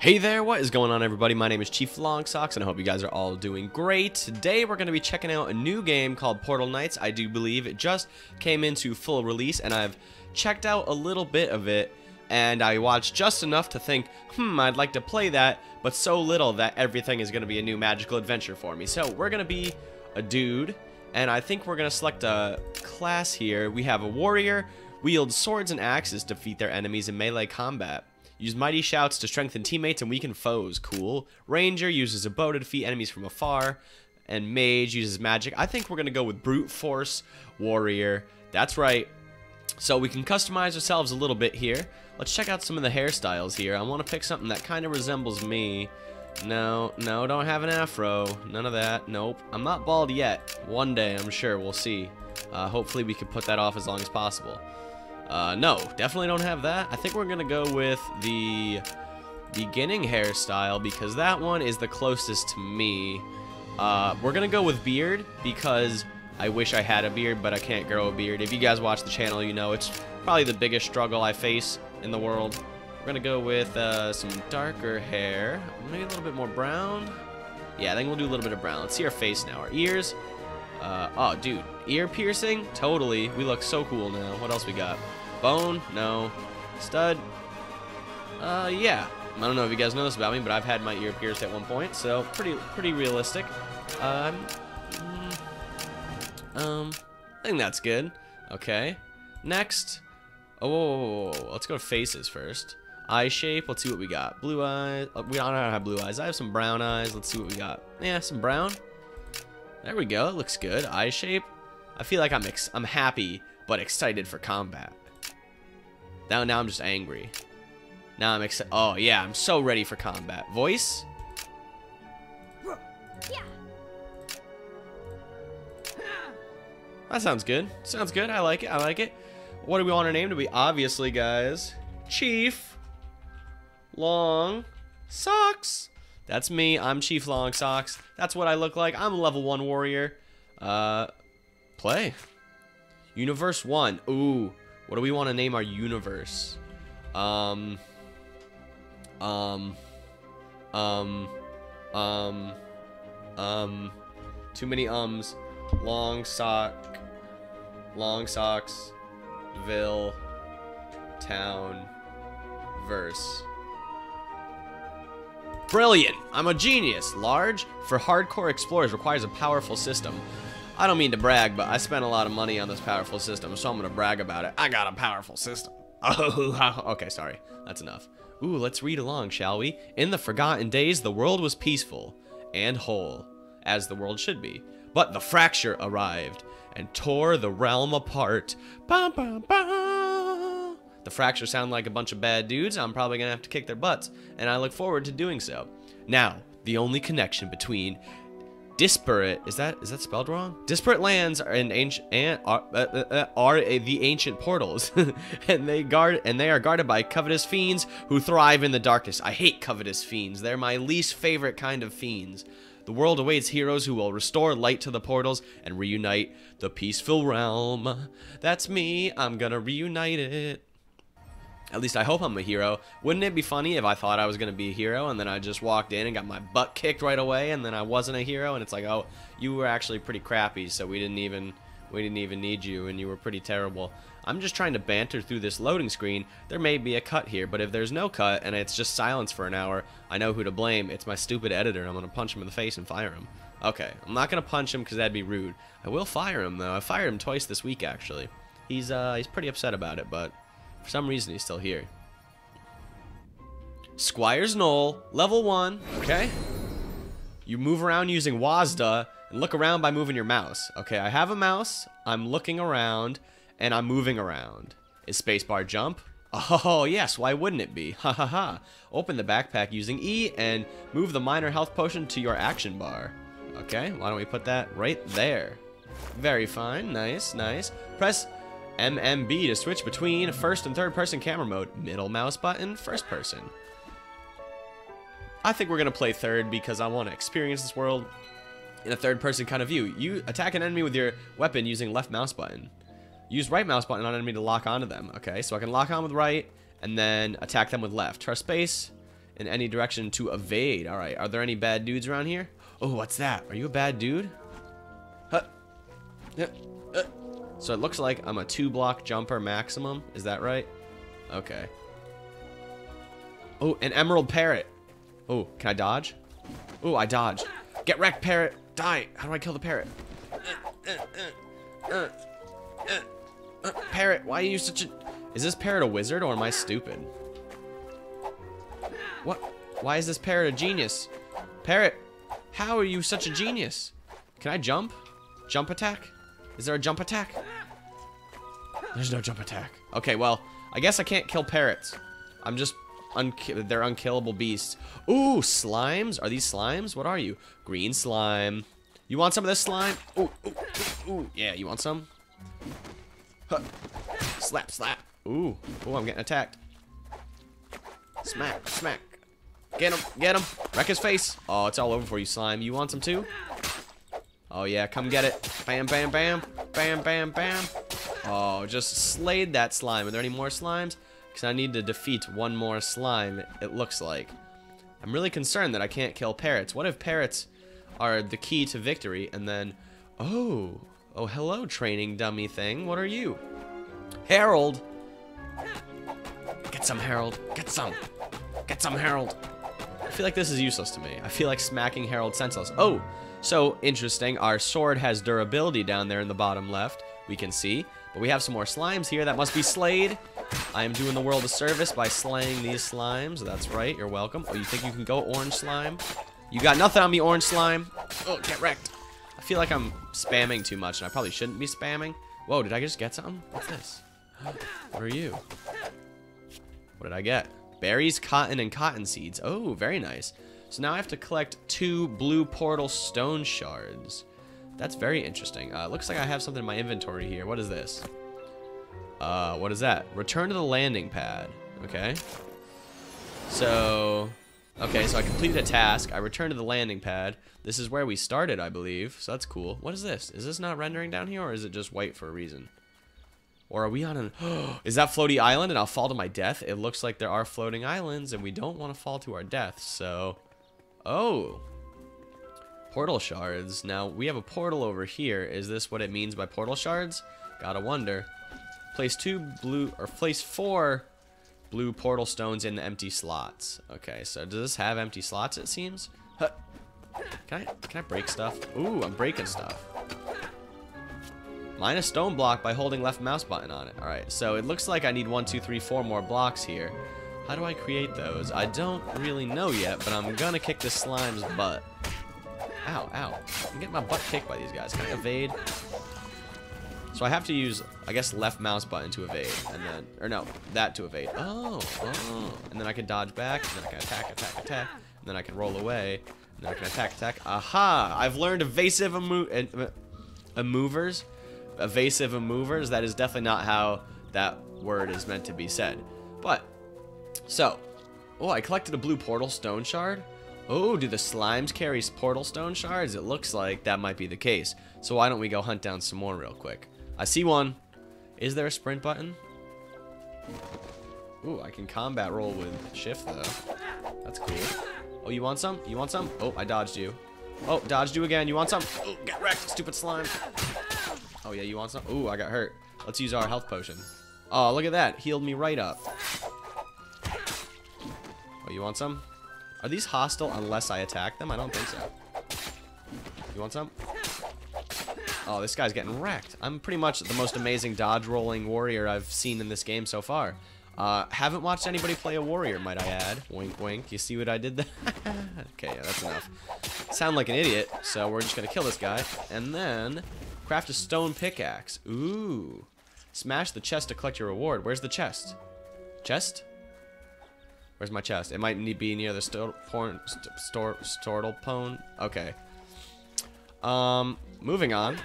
Hey there, what is going on everybody? My name is Chief Longsocks and I hope you guys are all doing great. Today we're going to be checking out a new game called Portal Knights. I do believe it just came into full release and I've checked out a little bit of it and I watched just enough to think, hmm, I'd like to play that, but so little that everything is going to be a new magical adventure for me. So we're going to be a dude and I think we're going to select a class here. We have a warrior, wield swords and axes to defeat their enemies in melee combat. Use mighty shouts to strengthen teammates and weaken foes. Cool. Ranger uses a bow to defeat enemies from afar. And Mage uses magic. I think we're going to go with Brute Force Warrior. That's right. So we can customize ourselves a little bit here. Let's check out some of the hairstyles here. I want to pick something that kind of resembles me. No, no, don't have an afro. None of that. Nope. I'm not bald yet. One day, I'm sure. We'll see. Uh, hopefully we can put that off as long as possible. Uh, no, definitely don't have that. I think we're to go with the beginning hairstyle because that one is the closest to me. Uh, we're to go with beard because I wish I had a beard, but I can't grow a beard. If you guys watch the channel, you know it's probably the biggest struggle I face in the world. We're to go with uh, some darker hair. Maybe a little bit more brown. Yeah, I think we'll do a little bit of brown. Let's see our face now. Our ears. Uh, oh, dude. Ear piercing? Totally. We look so cool now. What else we got? Bone? No. Stud? Uh, yeah. I don't know if you guys know this about me, but I've had my ear pierced at one point, so pretty pretty realistic. Um, mm, um, I think that's good. Okay. Next. Oh, whoa, whoa, whoa, let's go to faces first. Eye shape, let's see what we got. Blue eyes. Oh, we don't have blue eyes. I have some brown eyes. Let's see what we got. Yeah, some brown. There we go. It looks good. Eye shape. I feel like I'm I'm happy but excited for combat. Now, now I'm just angry. Now I'm excited. Oh, yeah, I'm so ready for combat. Voice? Yeah. That sounds good. Sounds good. I like it. I like it. What do we want our name to be? Obviously, guys. Chief Long Socks. That's me. I'm Chief Long Socks. That's what I look like. I'm a level 1 warrior. Uh, play. Universe 1. Ooh. What do we want to name our universe? Um. Um. Um. Um. Um. Too many ums. Long sock. Long socks. Ville. Town. Verse. Brilliant! I'm a genius. Large, for hardcore explorers, requires a powerful system. I don't mean to brag, but I spent a lot of money on this powerful system, so I'm gonna brag about it. I got a powerful system. Oh, okay, sorry. That's enough. Ooh, let's read along, shall we? In the forgotten days, the world was peaceful and whole, as the world should be. But the fracture arrived and tore the realm apart. The fracture sound like a bunch of bad dudes. I'm probably gonna have to kick their butts, and I look forward to doing so. Now, the only connection between disparate is that is that spelled wrong? Disparate lands are in ancient and are, uh, uh, uh are the ancient portals. And they guard and they are guarded by covetous fiends who thrive in the darkness. I hate covetous fiends. They're my least favorite kind of fiends. The world awaits heroes who will restore light to the portals and reunite the peaceful realm. That's me. I'm gonna reunite it at least I hope I'm a hero. Wouldn't it be funny if I thought I was going to be a hero and then I just walked in and got my butt kicked right away and then I wasn't a hero and it's like, "Oh, you were actually pretty crappy, so we didn't even we didn't even need you and you were pretty terrible." I'm just trying to banter through this loading screen. There may be a cut here, but if there's no cut and it's just silence for an hour, I know who to blame. It's my stupid editor. I'm going to punch him in the face and fire him. Okay, I'm not going to punch him because that'd be rude. I will fire him, though. I fired him twice this week, actually. He's, uh, he's pretty upset about it, but for some reason, he's still here. Squire's Knoll, level 1, okay? You move around using WASD and look around by moving your mouse. Okay, I have a mouse, I'm looking around, and I'm moving around. Is spacebar jump? Oh, yes, why wouldn't it be? Ha ha ha. Open the backpack using E and move the minor health potion to your action bar. Okay, why don't we put that right there? Very fine, nice, nice. Press MMB to switch between first and third person camera mode. Middle mouse button, first person. I think we're going to play third because I want to experience this world in a third person kind of view. You attack an enemy with your weapon using left mouse button. Use right mouse button on enemy to lock onto them. Okay, so I can lock on with right and then attack them with left. Trust space in any direction to evade. All right, are there any bad dudes around here? Oh, what's that? Are you a bad dude? Huh. Yeah. Uh. So it looks like I'm a two block jumper maximum. Is that right? Okay. Oh, an emerald parrot. Oh, can I dodge? Oh, I dodged. Get wrecked, parrot. Die. How do I kill the parrot? Uh, uh, uh, parrot, why are you such a... Is this parrot a wizard or am I stupid? What? Why is this parrot a genius? Parrot, how are you such a genius? Can I jump? Jump attack? Is there a jump attack? There's no jump attack. Okay, well, I guess I can't kill parrots. I'm just unki they're unkillable beasts. Ooh, slimes? Are these slimes? What are you? Green slime. You want some of this slime? Ooh, ooh, ooh, ooh. Yeah, you want some? Huh. Slap, slap. Ooh, ooh, I'm getting attacked. Smack, smack. Get him, get him. Wreck his face. Oh, it's all over for you, slime. You want some too? Oh, yeah, come get it. Bam, bam, bam. Bam, bam, bam. Oh, just slayed that slime. Are there any more slimes? Because I need to defeat one more slime, it looks like. I'm really concerned that I can't kill parrots. What if parrots are the key to victory and then... Oh, oh, hello, training dummy thing. What are you? Harold. Get some, Harold. Get some. Get some, Harold. I feel like this is useless to me. I feel like smacking Harold senseless. Oh, so interesting. Our sword has durability down there in the bottom left. We can see. But we have some more slimes here that must be slayed. I am doing the world a service by slaying these slimes. That's right. You're welcome. Oh, you think you can go orange slime? You got nothing on me, orange slime. Oh, get wrecked. I feel like I'm spamming too much, and I probably shouldn't be spamming. Whoa, did I just get something? What's this? What are you? What did I get? Berries, cotton, and cotton seeds. Oh, very nice. So now I have to collect two blue portal stone shards. That's very interesting. Uh, looks like I have something in my inventory here. What is this? Uh, what is that? Return to the landing pad. Okay. So, okay, so I completed a task. I returned to the landing pad. This is where we started, I believe. So that's cool. What is this? Is this not rendering down here, or is it just white for a reason? Or are we on an... is that floaty island and I'll fall to my death? It looks like there are floating islands, and we don't want to fall to our death, so... Oh, Portal shards. Now, we have a portal over here. Is this what it means by portal shards? Gotta wonder. Place two blue, or place four blue portal stones in the empty slots. Okay, so does this have empty slots, it seems? Huh. Can I, can I break stuff? Ooh, I'm breaking stuff. Mine a stone block by holding left mouse button on it. Alright, so it looks like I need one, two, three, four more blocks here. How do I create those? I don't really know yet, but I'm gonna kick this slime's butt. Ow, ow. I'm getting my butt kicked by these guys. Can I evade? So I have to use, I guess, left mouse button to evade, and then, or no, that to evade. Oh, oh. And then I can dodge back, and then I can attack, attack, attack, and then I can roll away, and then I can attack, attack. Aha! I've learned evasive emo uh, movers. Evasive movers. That is definitely not how that word is meant to be said. But, so, oh, I collected a blue portal stone shard. Oh, do the slimes carry portal stone shards? It looks like that might be the case. So why don't we go hunt down some more real quick? I see one. Is there a sprint button? Ooh, I can combat roll with shift though. That's cool. Oh, you want some? You want some? Oh, I dodged you. Oh, dodged you again. You want some? Oh, get wrecked, stupid slime. Oh, yeah, you want some? Ooh, I got hurt. Let's use our health potion. Oh, look at that. Healed me right up. Oh, you want some? Are these hostile unless I attack them? I don't think so. You want some? Oh, this guy's getting wrecked. I'm pretty much the most amazing dodge rolling warrior I've seen in this game so far. Uh, haven't watched anybody play a warrior, might I add. Wink, wink. You see what I did there? okay, yeah, that's enough. Sound like an idiot, so we're just gonna kill this guy. And then, craft a stone pickaxe. Ooh. Smash the chest to collect your reward. Where's the chest? Chest? Where's my chest? It might need be near the sto porn, st store, stortle pone. Okay. Um, moving on.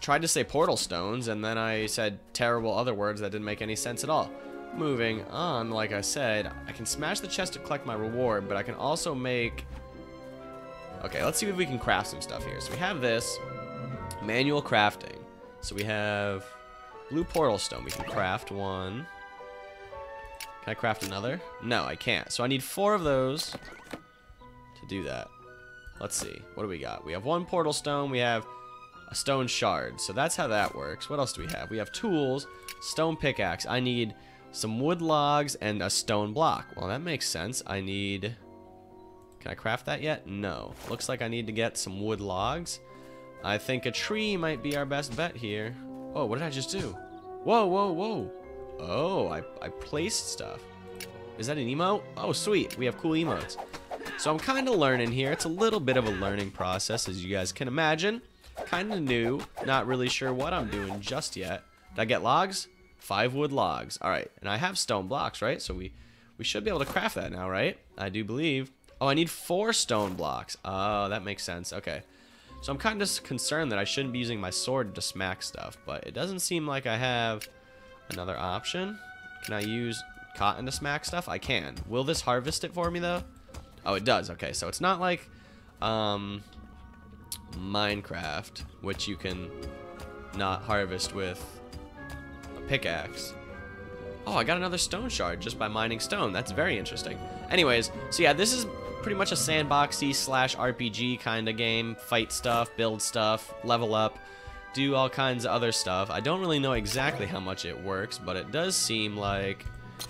Tried to say portal stones, and then I said terrible other words that didn't make any sense at all. Moving on, like I said, I can smash the chest to collect my reward, but I can also make... Okay, let's see if we can craft some stuff here. So we have this, manual crafting. So we have blue portal stone. We can craft one. Can I craft another? No, I can't. So I need four of those to do that. Let's see. What do we got? We have one portal stone. We have a stone shard. So that's how that works. What else do we have? We have tools, stone pickaxe. I need some wood logs and a stone block. Well, that makes sense. I need... Can I craft that yet? No. Looks like I need to get some wood logs. I think a tree might be our best bet here. Oh, what did I just do? Whoa, whoa, whoa. Oh, I, I placed stuff. Is that an emote? Oh, sweet. We have cool emotes. So I'm kind of learning here. It's a little bit of a learning process, as you guys can imagine. Kind of new. Not really sure what I'm doing just yet. Did I get logs? Five wood logs. All right. And I have stone blocks, right? So we, we should be able to craft that now, right? I do believe. Oh, I need four stone blocks. Oh, that makes sense. Okay. So I'm kind of concerned that I shouldn't be using my sword to smack stuff, but it doesn't seem like I have another option. Can I use cotton to smack stuff? I can. Will this harvest it for me, though? Oh, it does. Okay, so it's not like um, Minecraft, which you can not harvest with a pickaxe. Oh, I got another stone shard just by mining stone. That's very interesting. Anyways, so yeah, this is pretty much a sandboxy slash RPG kind of game. Fight stuff, build stuff, level up, do all kinds of other stuff. I don't really know exactly how much it works, but it does seem like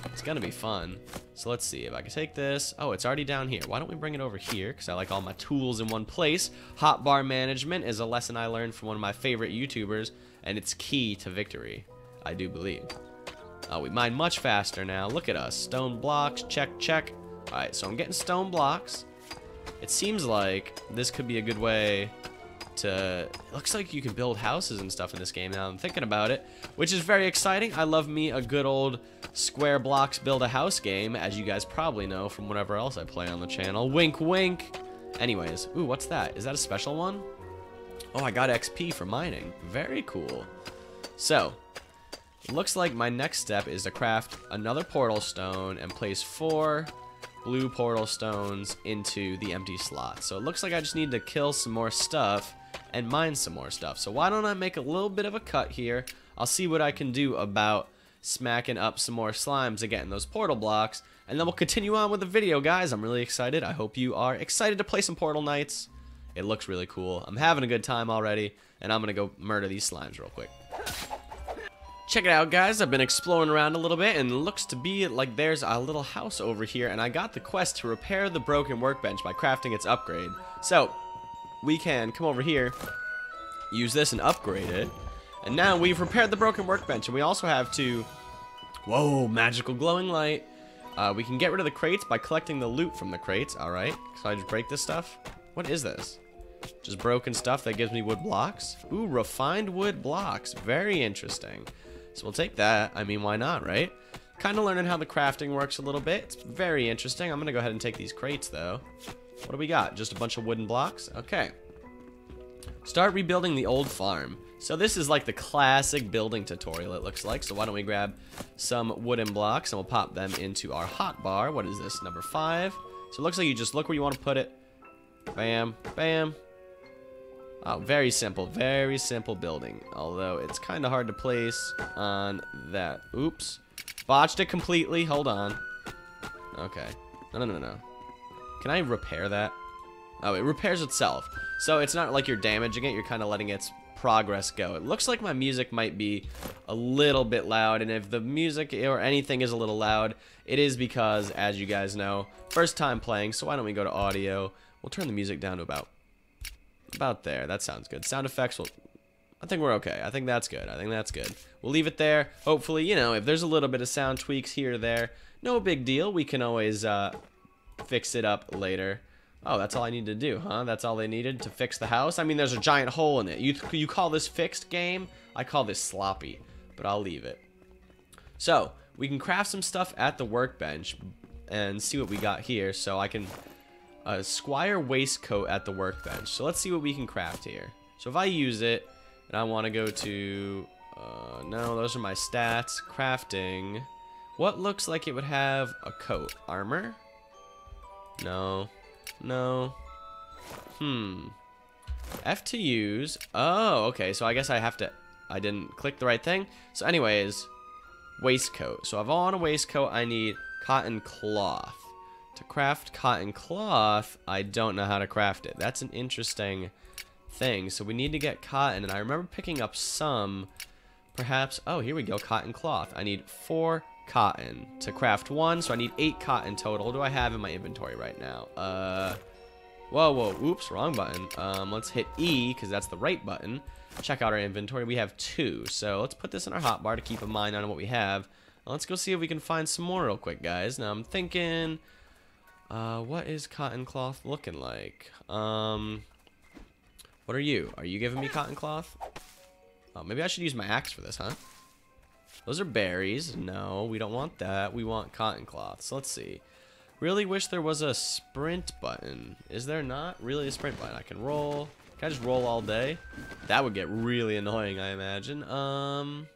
it's gonna be fun. So let's see if I can take this. Oh, it's already down here. Why don't we bring it over here? Because I like all my tools in one place. Hotbar management is a lesson I learned from one of my favorite YouTubers, and it's key to victory, I do believe. Oh, we mine much faster now. Look at us. Stone blocks, check, check. Alright, so I'm getting stone blocks. It seems like this could be a good way to... Uh, it looks like you can build houses and stuff in this game now I'm thinking about it, which is very exciting. I love me a good old square blocks build a house game, as you guys probably know from whatever else I play on the channel. Wink, wink. Anyways, ooh, what's that? Is that a special one? Oh, I got XP for mining. Very cool. So, looks like my next step is to craft another portal stone and place four blue portal stones into the empty slot. So it looks like I just need to kill some more stuff and mine some more stuff. So why don't I make a little bit of a cut here. I'll see what I can do about smacking up some more slimes and getting those portal blocks. And then we'll continue on with the video, guys. I'm really excited. I hope you are excited to play some Portal Knights. It looks really cool. I'm having a good time already. And I'm going to go murder these slimes real quick. Check it out, guys. I've been exploring around a little bit, and it looks to be like there's a little house over here, and I got the quest to repair the broken workbench by crafting its upgrade. So, we can come over here, use this and upgrade it, and now we've repaired the broken workbench, and we also have to... Whoa, magical glowing light. Uh, we can get rid of the crates by collecting the loot from the crates. Alright, so I just break this stuff? What is this? Just broken stuff that gives me wood blocks? Ooh, refined wood blocks. Very interesting. So we'll take that. I mean, why not, right? Kind of learning how the crafting works a little bit. It's very interesting. I'm going to go ahead and take these crates, though. What do we got? Just a bunch of wooden blocks? Okay. Start rebuilding the old farm. So this is like the classic building tutorial, it looks like. So why don't we grab some wooden blocks and we'll pop them into our hot bar. What is this? Number five. So it looks like you just look where you want to put it. Bam, bam, Oh, very simple, very simple building. Although it's kind of hard to place on that. Oops. Botched it completely. Hold on. Okay. No, no, no, no. Can I repair that? Oh, it repairs itself. So it's not like you're damaging it. You're kind of letting its progress go. It looks like my music might be a little bit loud. And if the music or anything is a little loud, it is because, as you guys know, first time playing. So why don't we go to audio? We'll turn the music down to about about there. That sounds good. Sound effects will... I think we're okay. I think that's good. I think that's good. We'll leave it there. Hopefully, you know, if there's a little bit of sound tweaks here or there, no big deal. We can always uh, fix it up later. Oh, that's all I need to do, huh? That's all they needed to fix the house? I mean, there's a giant hole in it. You, you call this fixed game? I call this sloppy, but I'll leave it. So, we can craft some stuff at the workbench and see what we got here. So I can a Squire waistcoat at the workbench. So let's see what we can craft here. So if I use it, and I want to go to... Uh, no, those are my stats. Crafting. What looks like it would have a coat? Armor? No. No. Hmm. F to use. Oh, okay. So I guess I have to... I didn't click the right thing. So anyways, waistcoat. So if I want a waistcoat, I need Cotton cloth. To craft cotton cloth, I don't know how to craft it. That's an interesting thing. So we need to get cotton, and I remember picking up some, perhaps, oh, here we go, cotton cloth. I need four cotton to craft one, so I need eight cotton total. What do I have in my inventory right now? Uh, whoa, whoa, oops, wrong button. Um, let's hit E, because that's the right button. Check out our inventory. We have two, so let's put this in our hotbar to keep a mind on what we have. Let's go see if we can find some more real quick, guys. Now, I'm thinking... Uh, what is cotton cloth looking like? Um, what are you? Are you giving me cotton cloth? Oh, maybe I should use my axe for this, huh? Those are berries. No, we don't want that. We want cotton cloth. So let's see. Really wish there was a sprint button. Is there not really a sprint button? I can roll. Can I just roll all day? That would get really annoying, I imagine. Um,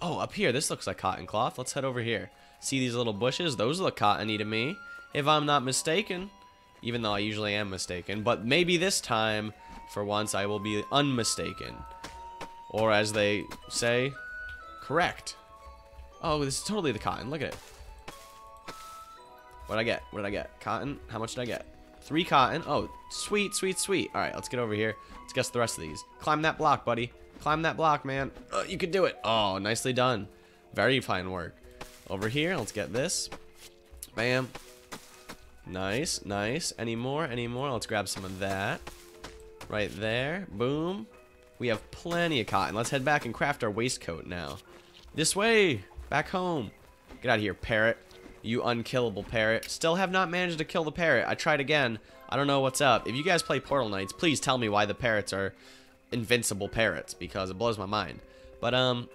oh, up here. This looks like cotton cloth. Let's head over here. See these little bushes? Those look cottony to me if I'm not mistaken. Even though I usually am mistaken. But maybe this time, for once, I will be unmistaken. Or as they say, correct. Oh, this is totally the cotton. Look at it. What did I get? What did I get? Cotton? How much did I get? Three cotton. Oh, sweet, sweet, sweet. All right, let's get over here. Let's guess the rest of these. Climb that block, buddy. Climb that block, man. Oh, you can do it. Oh, nicely done. Very fine work. Over here, let's get this. Bam. Nice, nice. Any more? Any more? Let's grab some of that. Right there. Boom. We have plenty of cotton. Let's head back and craft our waistcoat now. This way. Back home. Get out of here, parrot. You unkillable parrot. Still have not managed to kill the parrot. I tried again. I don't know what's up. If you guys play Portal Knights, please tell me why the parrots are invincible parrots because it blows my mind. But, um,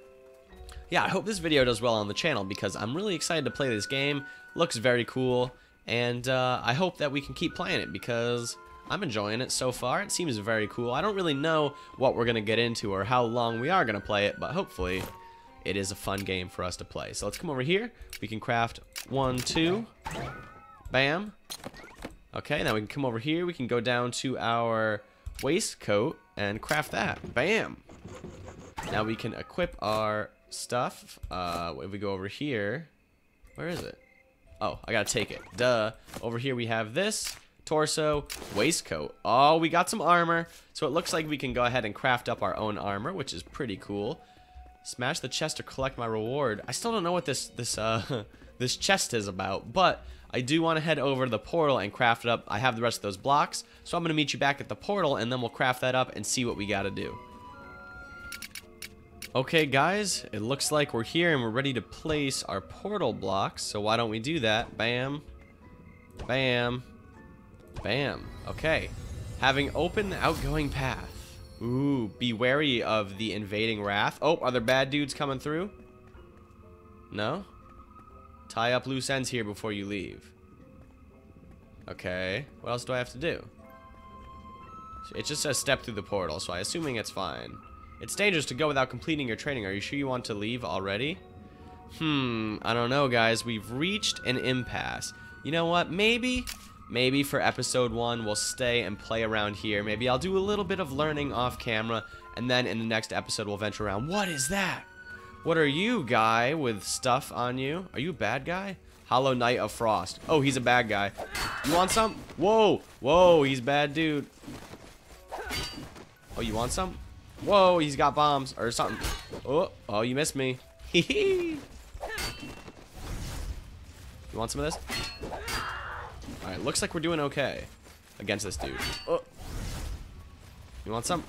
yeah, I hope this video does well on the channel because I'm really excited to play this game. Looks very cool. And uh, I hope that we can keep playing it because I'm enjoying it so far. It seems very cool. I don't really know what we're going to get into or how long we are going to play it, but hopefully it is a fun game for us to play. So let's come over here. We can craft one, two. Bam. Okay, now we can come over here. We can go down to our waistcoat and craft that. Bam. Now we can equip our stuff. Uh, if we go over here, where is it? Oh, I gotta take it. Duh. Over here we have this. Torso, waistcoat. Oh, we got some armor. So it looks like we can go ahead and craft up our own armor, which is pretty cool. Smash the chest to collect my reward. I still don't know what this this uh this chest is about, but I do want to head over to the portal and craft it up. I have the rest of those blocks, so I'm going to meet you back at the portal, and then we'll craft that up and see what we got to do. Okay, guys, it looks like we're here and we're ready to place our portal blocks. So why don't we do that? Bam. Bam. Bam. Okay. Having opened the outgoing path. Ooh, be wary of the invading wrath. Oh, are there bad dudes coming through? No? Tie up loose ends here before you leave. Okay. What else do I have to do? It just says step through the portal, so I'm assuming it's fine. It's dangerous to go without completing your training. Are you sure you want to leave already? Hmm, I don't know, guys. We've reached an impasse. You know what? Maybe, maybe for episode one, we'll stay and play around here. Maybe I'll do a little bit of learning off camera, and then in the next episode, we'll venture around. What is that? What are you, guy, with stuff on you? Are you a bad guy? Hollow Knight of Frost. Oh, he's a bad guy. You want some? Whoa, whoa, he's bad dude. Oh, you want some? Whoa, he's got bombs or something. Oh, oh, you missed me. Hee hee. you want some of this? Alright, looks like we're doing okay against this dude. Oh. You want some?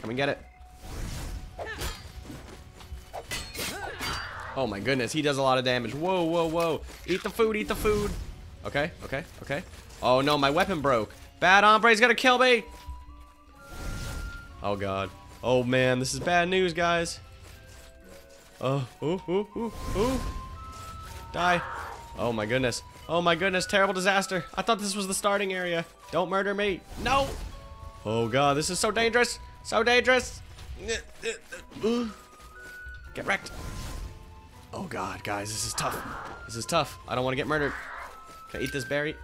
Come and get it. Oh my goodness, he does a lot of damage. Whoa, whoa, whoa. Eat the food, eat the food. Okay, okay, okay. Oh no, my weapon broke. Bad hombre's gonna kill me! Oh god. Oh man, this is bad news, guys. Oh, ooh, ooh, ooh, ooh. Die. Oh my goodness. Oh my goodness, terrible disaster. I thought this was the starting area. Don't murder me. No! Oh god, this is so dangerous. So dangerous. Get wrecked. Oh god, guys, this is tough. This is tough. I don't want to get murdered. Can I eat this berry?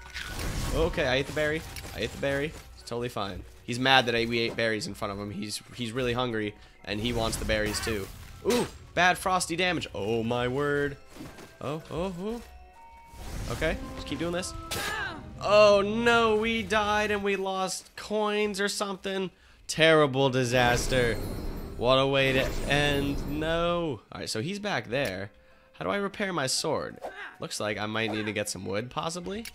Okay, I ate the berry. I ate the berry. It's totally fine. He's mad that we ate berries in front of him. He's he's really hungry, and he wants the berries too. Ooh, Bad frosty damage. Oh my word. Oh, oh, oh. Okay, just keep doing this. Oh no, we died and we lost coins or something. Terrible disaster. What a way to end. No. Alright, so he's back there. How do I repair my sword? Looks like I might need to get some wood, possibly,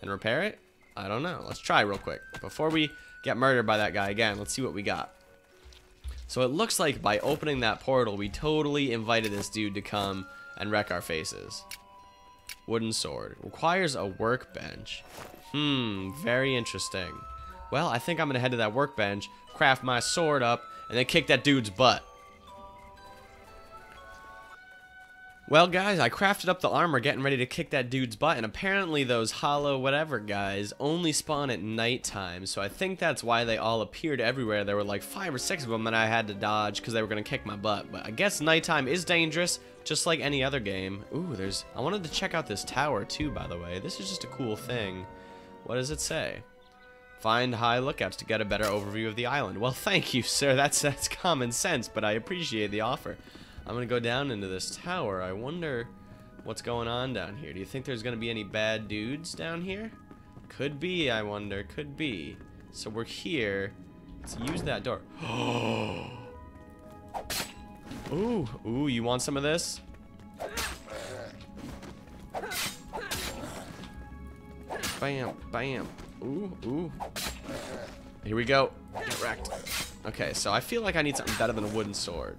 and repair it. I don't know. Let's try real quick. Before we get murdered by that guy again, let's see what we got. So it looks like by opening that portal, we totally invited this dude to come and wreck our faces. Wooden sword. Requires a workbench. Hmm, very interesting. Well, I think I'm going to head to that workbench, craft my sword up, and then kick that dude's butt. Well, guys, I crafted up the armor getting ready to kick that dude's butt, and apparently those hollow whatever guys only spawn at nighttime, so I think that's why they all appeared everywhere. There were like five or six of them that I had to dodge because they were going to kick my butt, but I guess nighttime is dangerous, just like any other game. Ooh, there's... I wanted to check out this tower, too, by the way. This is just a cool thing. What does it say? Find high lookouts to get a better overview of the island. Well, thank you, sir. That's, that's common sense, but I appreciate the offer. I'm gonna go down into this tower. I wonder what's going on down here. Do you think there's gonna be any bad dudes down here? Could be, I wonder. Could be. So we're here. Let's use that door. Oh. ooh, ooh, you want some of this? Bam, bam. Ooh, ooh. Here we go. Get wrecked. Okay, so I feel like I need something better than a wooden sword.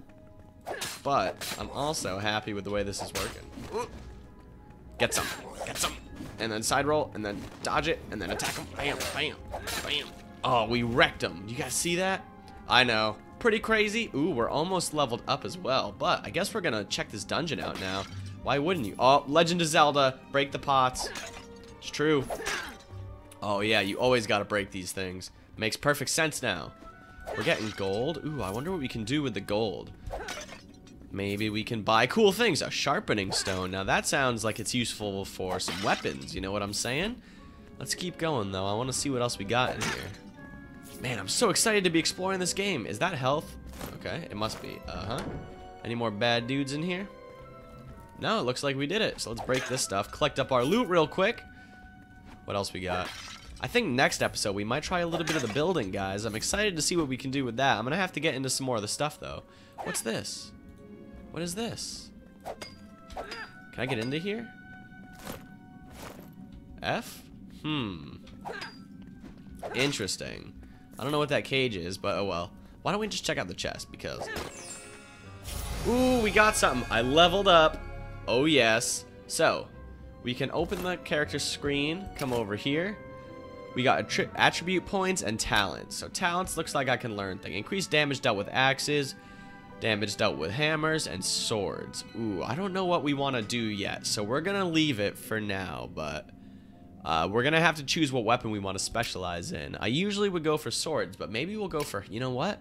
But I'm also happy with the way this is working. Get some. Get some. And then side roll, and then dodge it, and then attack him. Bam, bam, bam. Oh, we wrecked him. You guys see that? I know. Pretty crazy. Ooh, we're almost leveled up as well. But I guess we're going to check this dungeon out now. Why wouldn't you? Oh, Legend of Zelda. Break the pots. It's true. Oh, yeah, you always got to break these things. Makes perfect sense now. We're getting gold. Ooh, I wonder what we can do with the gold. Maybe we can buy cool things. A sharpening stone. Now that sounds like it's useful for some weapons. You know what I'm saying? Let's keep going though. I want to see what else we got in here. Man, I'm so excited to be exploring this game. Is that health? Okay, it must be. Uh-huh. Any more bad dudes in here? No, it looks like we did it. So let's break this stuff. Collect up our loot real quick. What else we got? I think next episode we might try a little bit of the building, guys. I'm excited to see what we can do with that. I'm going to have to get into some more of the stuff, though. What's this? What is this? Can I get into here? F? Hmm. Interesting. I don't know what that cage is, but oh well. Why don't we just check out the chest? Because... Ooh, we got something. I leveled up. Oh, yes. So, we can open the character screen, come over here. We got attribute points and talents. So talents looks like I can learn things. Increased damage dealt with axes, Damage dealt with hammers and swords. Ooh, I don't know what we want to do yet, so we're going to leave it for now, but uh, we're going to have to choose what weapon we want to specialize in. I usually would go for swords, but maybe we'll go for, you know what?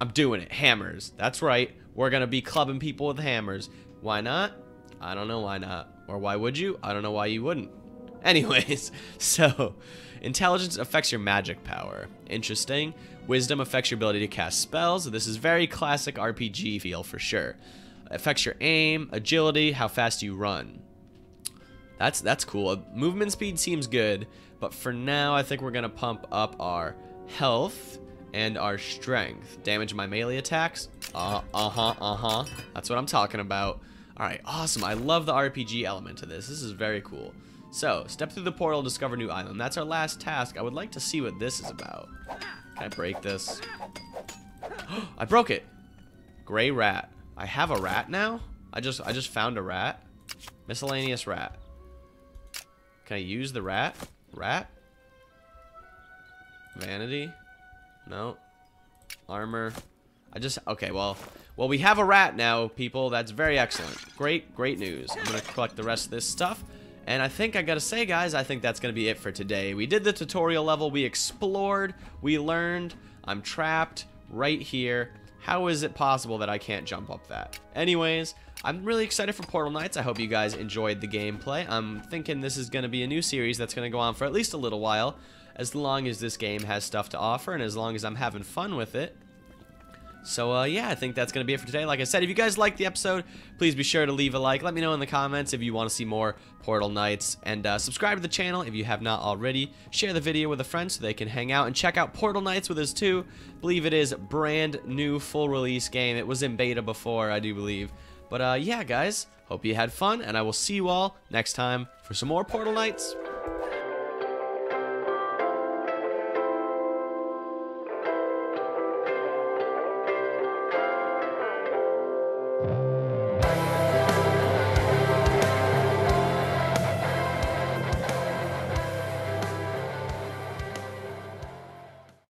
I'm doing it, hammers. That's right, we're going to be clubbing people with hammers. Why not? I don't know why not. Or why would you? I don't know why you wouldn't. Anyways, so intelligence affects your magic power. Interesting. Wisdom affects your ability to cast spells. This is very classic RPG feel for sure. Affects your aim, agility, how fast you run. That's that's cool. Movement speed seems good, but for now I think we're gonna pump up our health and our strength. Damage my melee attacks. Uh, uh-huh, uh-huh. That's what I'm talking about. Alright, awesome. I love the RPG element to this. This is very cool. So, step through the portal, discover new island. That's our last task. I would like to see what this is about. Can I break this? I broke it. Gray rat. I have a rat now? I just I just found a rat. Miscellaneous rat. Can I use the rat? Rat? Vanity? No. Armor. I just okay, well well we have a rat now, people. That's very excellent. Great, great news. I'm gonna collect the rest of this stuff. And I think I gotta say, guys, I think that's gonna be it for today. We did the tutorial level, we explored, we learned, I'm trapped right here. How is it possible that I can't jump up that? Anyways, I'm really excited for Portal Knights. I hope you guys enjoyed the gameplay. I'm thinking this is gonna be a new series that's gonna go on for at least a little while, as long as this game has stuff to offer and as long as I'm having fun with it. So, uh, yeah, I think that's going to be it for today. Like I said, if you guys liked the episode, please be sure to leave a like. Let me know in the comments if you want to see more Portal Knights. And uh, subscribe to the channel if you have not already. Share the video with a friend so they can hang out and check out Portal Knights with us too. believe it is brand new full release game. It was in beta before, I do believe. But, uh, yeah, guys, hope you had fun, and I will see you all next time for some more Portal Knights.